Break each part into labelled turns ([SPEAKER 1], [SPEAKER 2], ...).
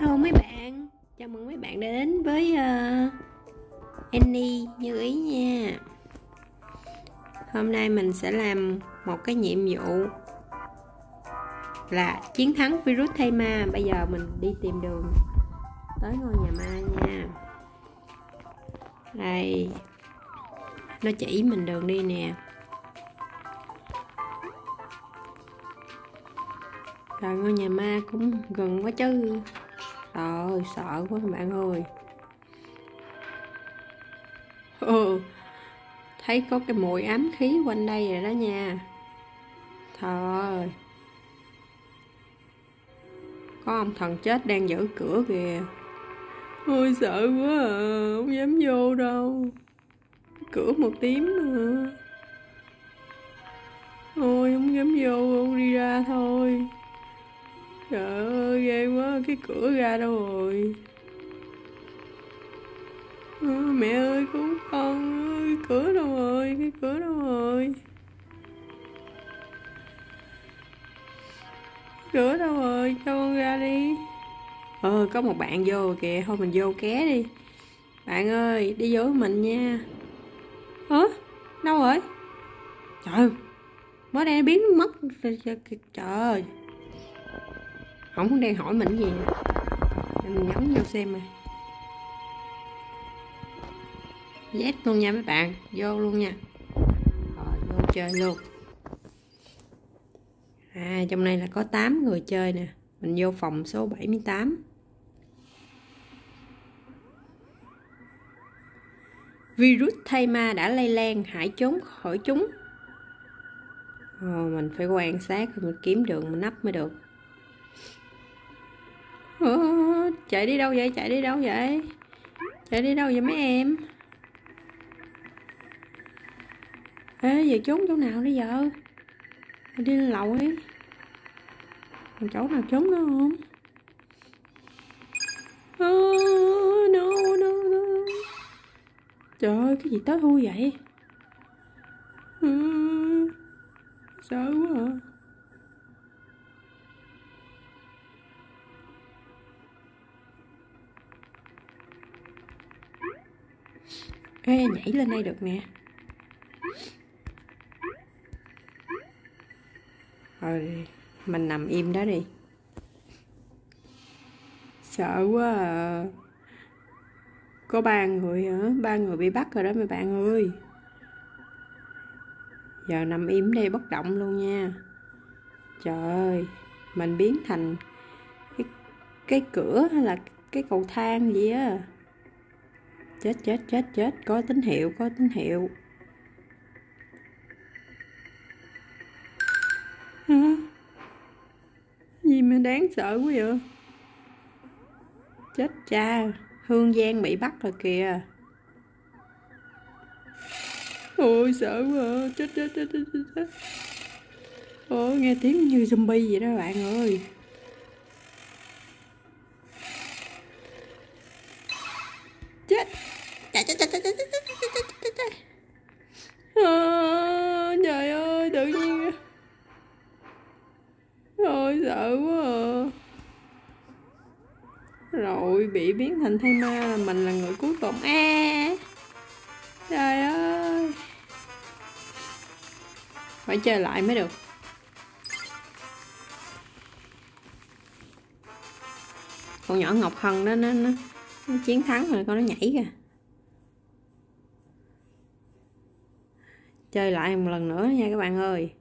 [SPEAKER 1] Hello mấy bạn. Chào mừng mấy bạn đã đến với uh, Annie như ý nha. Hôm nay mình sẽ làm một cái nhiệm vụ Là chiến thắng virus thay ma. Bây giờ mình đi tìm đường Tới ngôi nhà ma nha. Đây Nó chỉ mình đường đi nè. Rồi ngôi nhà ma cũng gần quá chứ. Trời sợ quá các bạn ơi. Ừ, Thấy có cái mùi ám khí quanh đây rồi đó nha. Trời. Có ông thần chết đang giữ cửa kìa. Ôi sợ quá à Không dám vô đâu. Cửa một tím mà. Ôi không dám vô Không đi ra thôi. Trời ơi, ghê quá, cái cửa ra đâu rồi? À, Mẹ ơi, cứu con ơi, cái cửa đâu rồi, cái cửa đâu rồi? Cửa đâu rồi, cho con ra đi. Ờ, có một bạn vô kìa, thôi mình vô ké đi. Bạn ơi, đi vô với mình nha. Hả? Đâu rồi? Trời mới đây biến mất. Trời không đang hỏi mình gì nè. Mình nhắm vô xem mà. Z luôn nha mấy bạn. Vô luôn nha. Rồi vô chơi luôn. À trong này là có 8 người chơi nè. Mình vô phòng số 78 virus thay ma đã lây lan hãy trốn khỏi chúng. Ồ, mình phải quan sát mình kiếm đường mình nắp mới được. Ủa, chạy đi đâu vậy? Chạy đi đâu vậy? Chạy đi đâu vậy mấy em? Ê giờ trốn chỗ nào bây vợ? Đi lên lầu ấy còn chỗ nào trốn nữa không? Oh, no, no, no. trời ơi cái gì tới hư vậy? Uh, sợ quá à. Ê, nhảy lên đây được nè. Rồi, mình nằm im đó đi. Sợ quá à. Có ba người hả? Ba người bị bắt rồi đó mấy bạn ơi. Giờ nằm im đây bất động luôn nha. Trời ơi Mình biến thành cái, cái cửa hay là cái cầu thang gì á? Chết chết chết chết. Có tín hiệu, có tín hiệu. Hả? Gì mà đáng sợ quá vậy? Chết cha. Hương giang bị bắt rồi kìa. Ôi, sợ quá. Chết chết chết chết chết ôi nghe tiếng như zombie vậy đó bạn ơi. Rồi bị biến thành thay ma là mình là người cuối cùng. À trời ơi. Phải chơi lại mới được. Con nhỏ ngọc hân đó nó, nó, nó chiến thắng rồi con nó nhảy kìa. Chơi lại một lần nữa nha các bạn ơi.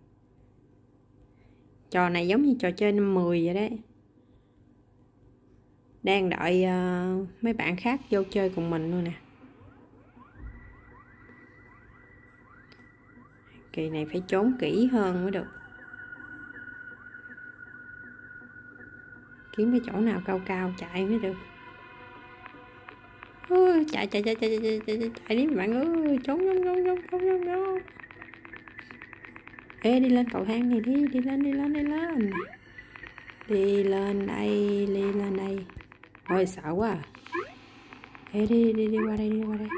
[SPEAKER 1] Trò này giống như trò chơi năm 10 vậy đấy đang đợi uh, mấy bạn khác vô chơi cùng mình luôn nè. Kỳ này phải trốn kỹ hơn mới được. Kiếm cái chỗ nào cao cao chạy mới được. Ôi, chạy chạy chạy chạy chạy chạy chạy, chạy đi bạn ơi. Trốn trốn trốn trốn trốn trốn trốn. Ê đi lên cầu thang này đi đi lên đi lên đi lên. Đi lên đây đi lên đây ôi sợ quá à. ê, đi đi đi qua đây, đi qua đây.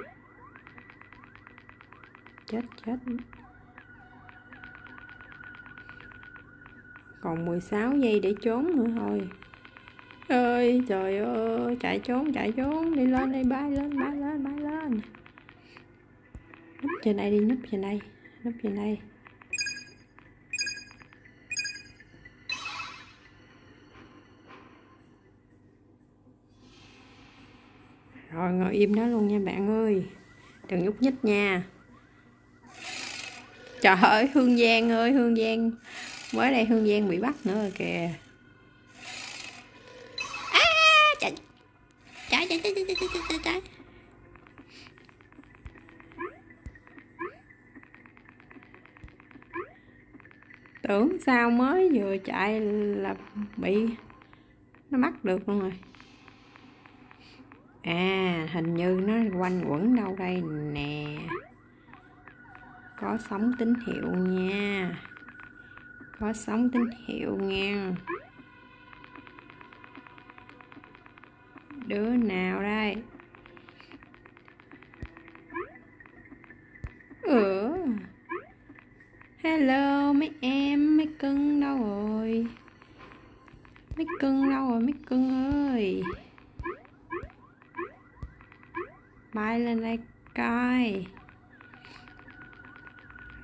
[SPEAKER 1] Chết chết. Còn 16 giây để trốn nữa thôi. Ơi ơi trời ơi, chạy trốn chạy trốn. Đi lên đi bay lên bay lên bay lên. Núp trên đây đi, núp trên đây, núp trên đây. rồi ngồi im đó luôn nha bạn ơi. Đừng nhúc nhích nha. Trời ơi hương giang ơi hương giang. Mới đây hương giang bị bắt nữa rồi kìa. À, trời trời trời trời trời trời trời. Tưởng sao mới vừa chạy là bị nó bắt được luôn rồi à hình như nó quanh quẩn đâu đây nè. Có sóng tín hiệu nha. Có sóng tín hiệu nha. Đứa nào đây? Ừ hello, mấy em, mấy cưng đâu rồi? Mấy cưng đâu rồi, mấy cưng ơi? Bay lên đây coi.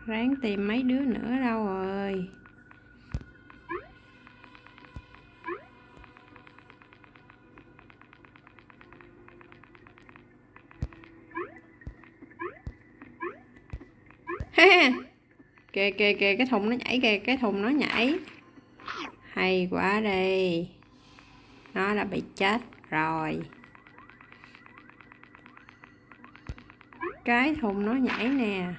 [SPEAKER 1] Ráng tìm mấy đứa nữa đâu rồi. Ha kìa kìa kìa, cái thùng nó nhảy kìa, cái thùng nó nhảy. Hay quá đi. Nó đã bị chết rồi. Cái thùng nó nhảy nè.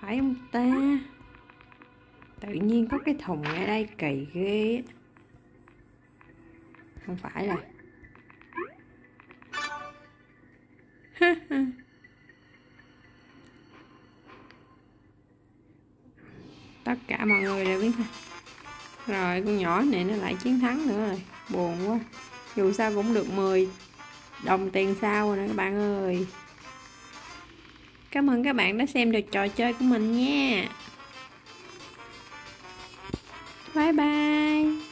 [SPEAKER 1] Phải không ta? Tự nhiên có cái thùng ở đây kỳ ghê không phải là tất cả mọi người đều biết rồi, con nhỏ này nó lại chiến thắng nữa rồi. Buồn quá dù sao cũng được 10 đồng tiền sao rồi nè các bạn ơi. Cảm ơn các bạn đã xem được trò chơi của mình nha. Bye bye.